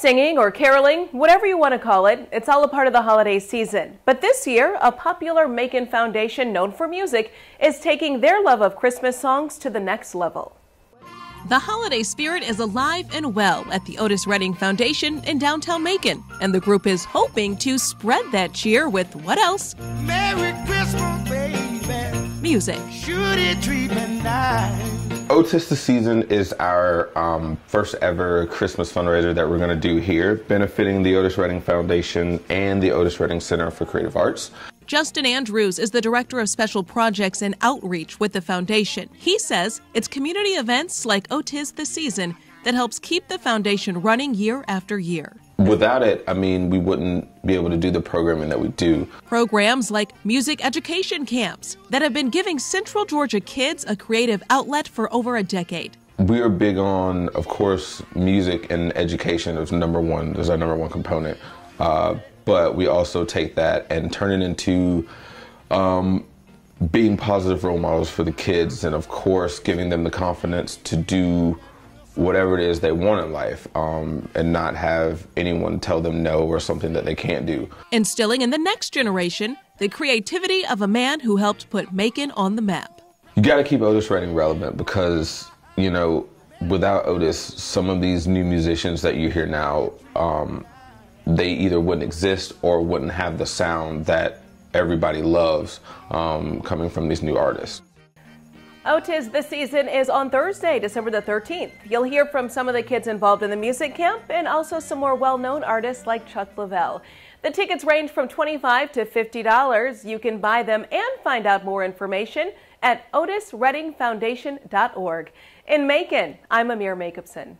Singing or caroling, whatever you want to call it, it's all a part of the holiday season. But this year, a popular Macon foundation known for music is taking their love of Christmas songs to the next level. The holiday spirit is alive and well at the Otis Redding Foundation in downtown Macon, and the group is hoping to spread that cheer with what else? Merry Christmas, baby. Music. Should it treat me nice? Otis the Season is our um, first ever Christmas fundraiser that we're going to do here, benefiting the Otis Redding Foundation and the Otis Redding Center for Creative Arts. Justin Andrews is the Director of Special Projects and Outreach with the foundation. He says it's community events like Otis the Season that helps keep the foundation running year after year. Without it, I mean, we wouldn't be able to do the programming that we do. Programs like music education camps that have been giving Central Georgia kids a creative outlet for over a decade. We are big on, of course, music and education is number one, is our number one component. Uh, but we also take that and turn it into um, being positive role models for the kids and, of course, giving them the confidence to do whatever it is they want in life um, and not have anyone tell them no or something that they can't do. Instilling in the next generation the creativity of a man who helped put Macon on the map. You got to keep Otis Redding relevant because, you know, without Otis, some of these new musicians that you hear now, um, they either wouldn't exist or wouldn't have the sound that everybody loves um, coming from these new artists. Otis the season is on Thursday, December the 13th. You'll hear from some of the kids involved in the music camp and also some more well-known artists like Chuck Leavell. The tickets range from 25 to $50. You can buy them and find out more information at otisreddingfoundation.org. In Macon, I'm Amyre Makupson.